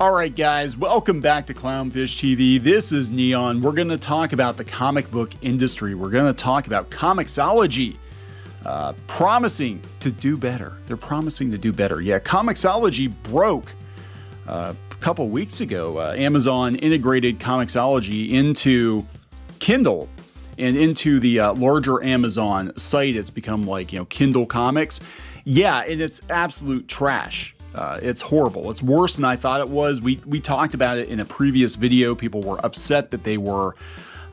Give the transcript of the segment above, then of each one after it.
All right, guys, welcome back to Clownfish TV. This is Kneon. We're going to talk about the comic book industry. We're going to talk about Comixology uh, promising to do better. They're promising to do better. Yeah, Comixology broke uh, a couple weeks ago. Uh, Amazon integrated Comixology into Kindle and into the uh, larger Amazon site. It's become like, you know, Kindle Comics. Yeah, and it's absolute trash. Uh, it's horrible. It's worse than I thought it was. We we talked about it in a previous video. People were upset that they were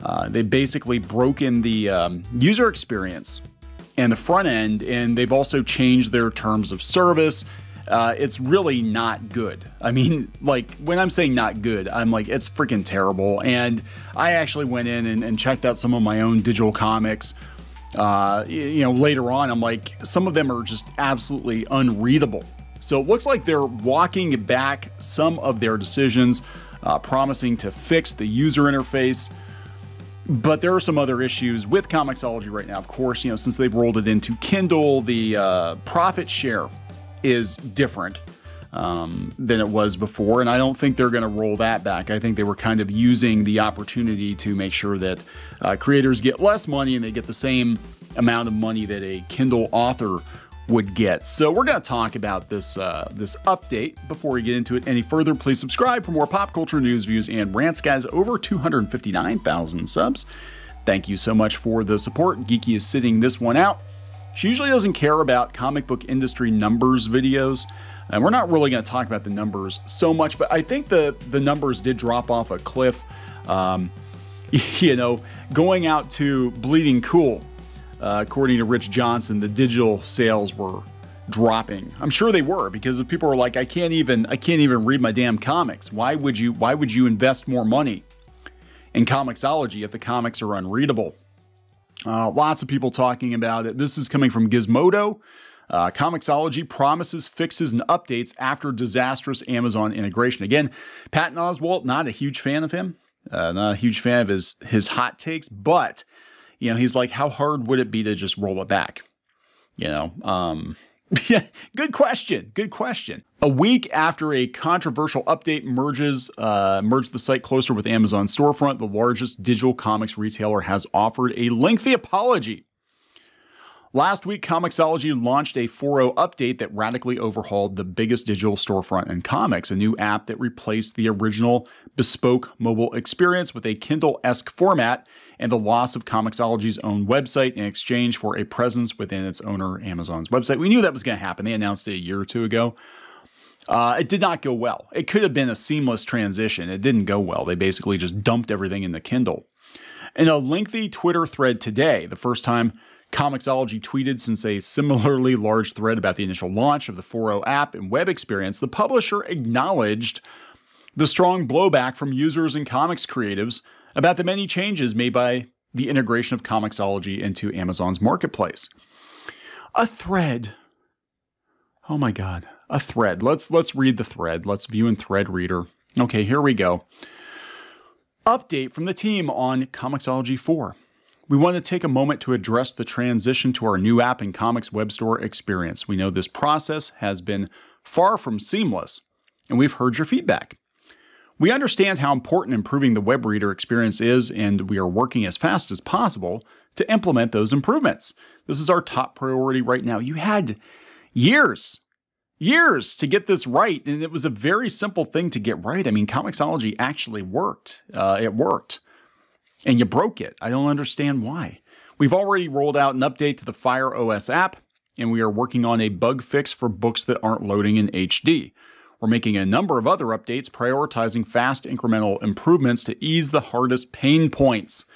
uh, they basically broken the um, user experience and the front end, and they've also changed their terms of service. Uh, it's really not good. I mean, like when I'm saying not good, I'm like it's freaking terrible. And I actually went in and, and checked out some of my own digital comics. Uh, you know, later on, I'm like some of them are just absolutely unreadable. So it looks like they're walking back some of their decisions, uh, promising to fix the user interface. But there are some other issues with Comixology right now. Of course, you know, since they've rolled it into Kindle, the uh, profit share is different um, than it was before. And I don't think they're going to roll that back. I think they were kind of using the opportunity to make sure that uh, creators get less money and they get the same amount of money that a Kindle author would get. So we're going to talk about this uh, this update. Before we get into it any further, please subscribe for more pop culture news, views, and rants. Guys, over 259,000 subs. Thank you so much for the support. Geeky is sitting this one out. She usually doesn't care about comic book industry numbers videos, and we're not really going to talk about the numbers so much, but I think the, the numbers did drop off a cliff. Um, you know, going out to Bleeding Cool uh, according to Rich Johnston, the digital sales were dropping. I'm sure they were because people are like, I can't even I can't even read my damn comics. Why would you why would you invest more money in Comixology if the comics are unreadable? Uh, lots of people talking about it. This is coming from Gizmodo. Uh, Comixology promises fixes and updates after disastrous Amazon integration. Again, Patton Oswalt, not a huge fan of him, uh, not a huge fan of his his hot takes, but you know, he's like, how hard would it be to just roll it back? You know, um, yeah, good question. Good question. A week after a controversial update merges uh, merged the site closer with Amazon storefront, the largest digital comics retailer has offered a lengthy apology Last week, Comixology launched a 4.0 update that radically overhauled the biggest digital storefront in comics, a new app that replaced the original bespoke mobile experience with a Kindle esque format and the loss of Comixology's own website in exchange for a presence within its owner, Amazon's website. We knew that was going to happen. They announced it a year or two ago. Uh, it did not go well. It could have been a seamless transition. It didn't go well. They basically just dumped everything in the Kindle. In a lengthy Twitter thread today, the first time Comixology tweeted since a similarly large thread about the initial launch of the 4.0 app and web experience, the publisher acknowledged the strong blowback from users and comics creatives about the many changes made by the integration of Comixology into Amazon's marketplace. A thread. Oh my god, a thread. Let's let's read the thread. Let's view in thread reader. Okay, here we go. Update from the team on Comixology 4 we want to take a moment to address the transition to our new app and comics web store experience. We know this process has been far from seamless, and we've heard your feedback. We understand how important improving the web reader experience is, and we are working as fast as possible to implement those improvements. This is our top priority right now. You had years, years to get this right, and it was a very simple thing to get right. I mean, Comixology actually worked. Uh, it worked and you broke it. I don't understand why. We've already rolled out an update to the Fire OS app, and we are working on a bug fix for books that aren't loading in HD. We're making a number of other updates, prioritizing fast incremental improvements to ease the hardest pain points,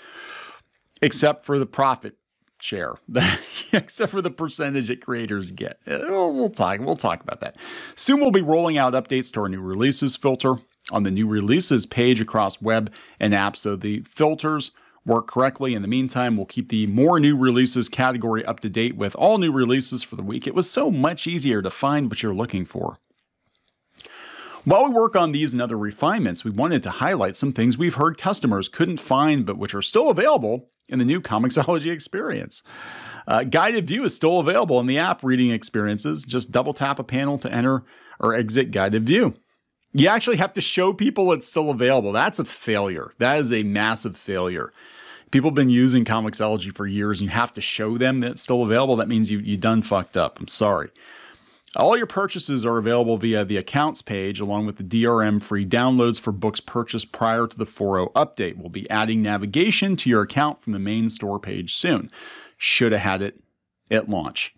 except for the profit share, except for the percentage that creators get. Uh, we'll talk. We'll talk about that. Soon we'll be rolling out updates to our new releases filter on the new releases page across web and app so the filters work correctly. In the meantime, we'll keep the more new releases category up to date with all new releases for the week. It was so much easier to find what you're looking for. While we work on these and other refinements, we wanted to highlight some things we've heard customers couldn't find but which are still available in the new Comixology experience. Uh, guided view is still available in the app reading experiences. Just double tap a panel to enter or exit guided view. You actually have to show people it's still available. That's a failure. That is a massive failure. People have been using Comixology for years and you have to show them that it's still available. That means you, you done fucked up. I'm sorry. All your purchases are available via the accounts page, along with the DRM free downloads for books purchased prior to the 4.0 update. We'll be adding navigation to your account from the main store page soon. Should have had it at launch.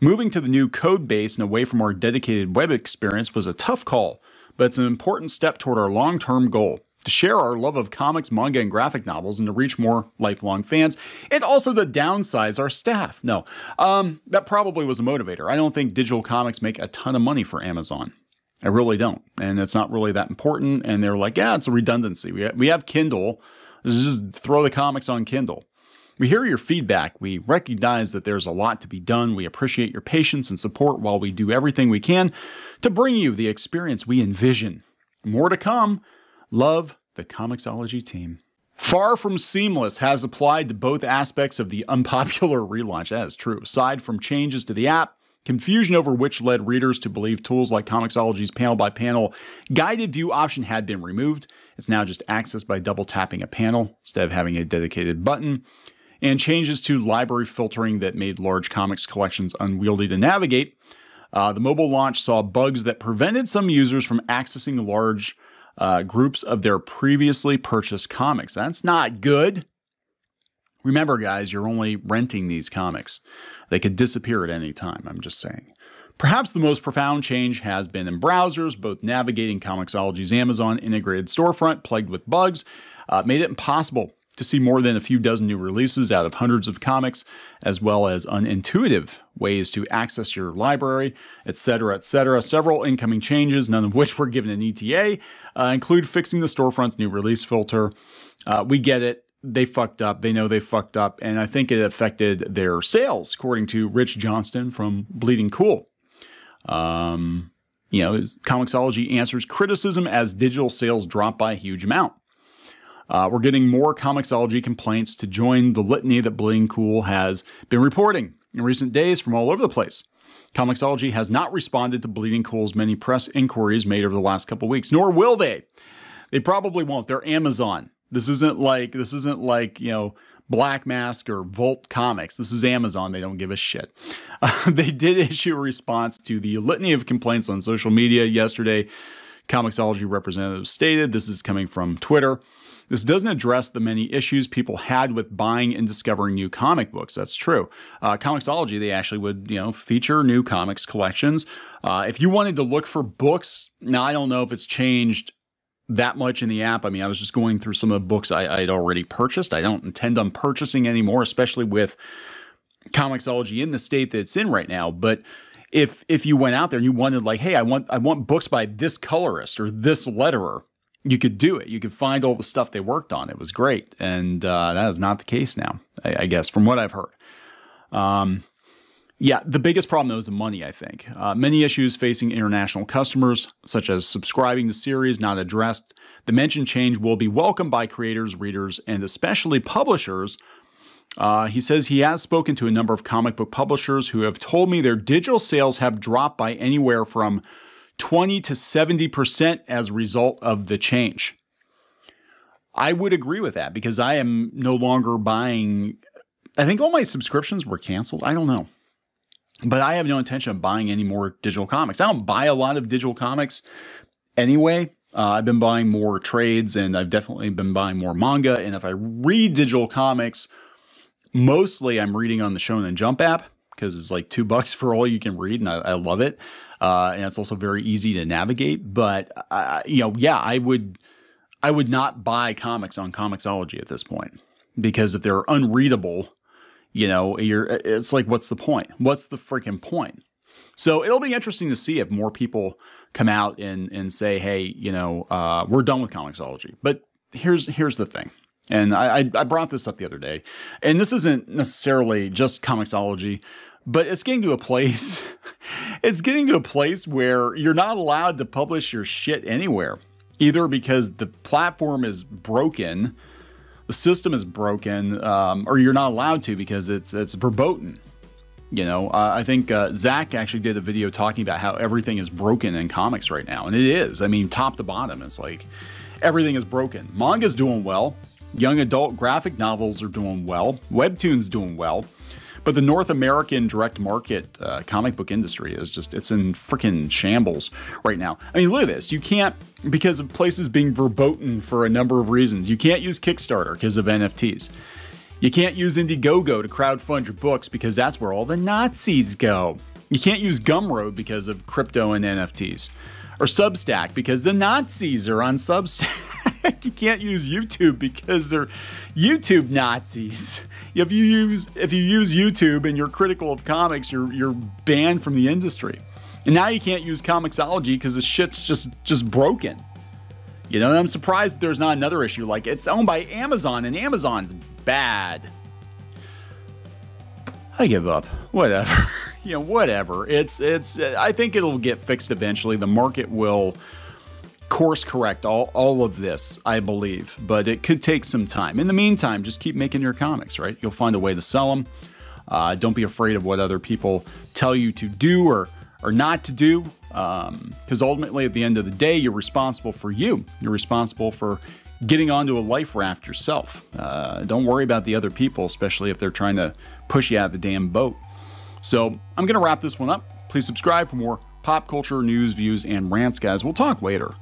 Moving to the new code base and away from our dedicated web experience was a tough call, but it's an important step toward our long term goal to share our love of comics, manga, and graphic novels and to reach more lifelong fans, and also to downsize our staff. No, um, that probably was a motivator. I don't think digital comics make a ton of money for Amazon. I really don't. And it's not really that important. And they're like, yeah, it's a redundancy. We, we have Kindle. Let's just throw the comics on Kindle. We hear your feedback. We recognize that there's a lot to be done. We appreciate your patience and support while we do everything we can to bring you the experience we envision. More to come. Love the Comixology team. Far from seamless has applied to both aspects of the unpopular relaunch. That is true. Aside from changes to the app, confusion over which led readers to believe tools like Comixology's panel by panel guided view option had been removed. It's now just accessed by double tapping a panel instead of having a dedicated button. And changes to library filtering that made large comics collections unwieldy to navigate. Uh, the mobile launch saw bugs that prevented some users from accessing large uh, groups of their previously purchased comics. That's not good. Remember, guys, you're only renting these comics. They could disappear at any time, I'm just saying. Perhaps the most profound change has been in browsers, both navigating Comixology's Amazon integrated storefront plagued with bugs uh, made it impossible to see more than a few dozen new releases out of hundreds of comics, as well as unintuitive ways to access your library, etc., etc. Several incoming changes, none of which were given an ETA, uh, include fixing the storefront's new release filter. Uh, we get it. They fucked up. They know they fucked up. And I think it affected their sales, according to Rich Johnston from Bleeding Cool. Um, you know, Comixology answers criticism as digital sales drop by a huge amount. Uh, we're getting more Comixology complaints to join the litany that Bleeding Cool has been reporting in recent days from all over the place. Comixology has not responded to Bleeding Cool's many press inquiries made over the last couple weeks, nor will they. They probably won't. They're Amazon. This isn't like this isn't like you know Black Mask or Vault Comics. This is Amazon. They don't give a shit. Uh, they did issue a response to the litany of complaints on social media yesterday. Comixology representatives stated this is coming from Twitter. This doesn't address the many issues people had with buying and discovering new comic books. That's true. Uh, Comixology, they actually would, you know, feature new comics collections. Uh, if you wanted to look for books, now I don't know if it's changed that much in the app. I mean, I was just going through some of the books I, had already purchased. I don't intend on purchasing anymore, especially with Comixology in the state that it's in right now. But if if you went out there and you wanted like, hey, I want I want books by this colorist or this letterer, you could do it. You could find all the stuff they worked on. It was great, and uh, that is not the case now. I, I, guess from what I've heard. Um, yeah, the biggest problem though is the money. I think uh, many issues facing international customers, such as subscribing to series, not addressed. The mentioned change will be welcomed by creators, readers, and especially publishers. Uh, he says he has spoken to a number of comic book publishers who have told me their digital sales have dropped by anywhere from 20 to 70% as a result of the change. I would agree with that because I am no longer buying. I think all my subscriptions were canceled. I don't know. But I have no intention of buying any more digital comics. I don't buy a lot of digital comics anyway. Uh, I've been buying more trades and I've definitely been buying more manga. And if I read digital comics, mostly I'm reading on the Shonen Jump app because it's like two bucks for all you can read, and I, I love it. Uh, and it's also very easy to navigate. But you know, yeah, I would I would not buy comics on Comixology at this point because if they're unreadable, you know, you're it's like what's the point? What's the freaking point? So it'll be interesting to see if more people come out and and say, hey, you know, uh, we're done with Comixology. But here's here's the thing. And I, I brought this up the other day, and this isn't necessarily just Comixology, but it's getting to a place it's getting to a place where you're not allowed to publish your shit anywhere either because the platform is broken the system is broken um, or you're not allowed to because it's it's verboten You know, uh, I think uh, Zach actually did a video talking about how everything is broken in comics right now, and it is. I mean, top to bottom, it's like everything is broken. Manga's doing well. Young adult graphic novels are doing well. Webtoons doing well. But the North American direct market uh, comic book industry is just, it's in freaking shambles right now. I mean, look at this. You can't, because of places being verboten for a number of reasons, you can't use Kickstarter because of NFTs. You can't use Indiegogo to crowdfund your books because that's where all the Nazis go. You can't use Gumroad because of crypto and NFTs. Or Substack because the Nazis are on Substack. you can't use YouTube because they're YouTube Nazis. If you use if you use YouTube and you're critical of comics, you're you're banned from the industry. And now you can't use Comixology because the shit's just just broken. You know, I'm surprised there's not another issue like it's owned by Amazon and Amazon's bad. I give up. Whatever. you know, whatever. It's it's I think it'll get fixed eventually. The market will course correct all, all of this, I believe, but it could take some time. In the meantime, just keep making your comics, right? You'll find a way to sell them. Uh, don't be afraid of what other people tell you to do or, or not to do, because um, ultimately, at the end of the day, you're responsible for you. You're responsible for getting onto a life raft yourself. Uh, don't worry about the other people, especially if they're trying to push you out of the damn boat. So I'm going to wrap this one up. Please subscribe for more pop culture news, views, and rants, guys. We'll talk later.